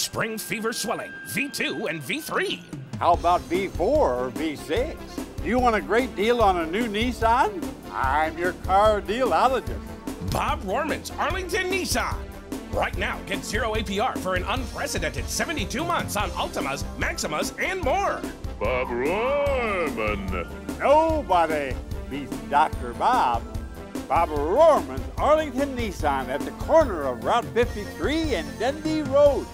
spring fever swelling, V2 and V3. How about V4 or V6? Do you want a great deal on a new Nissan? I'm your car dealologist. Bob Rohrman's Arlington Nissan. Right now, get zero APR for an unprecedented 72 months on Altimas, Maximas, and more. Bob Rohrman. Nobody beats Dr. Bob. Bob Rohrman's Arlington Nissan at the corner of Route 53 and Dundee Road.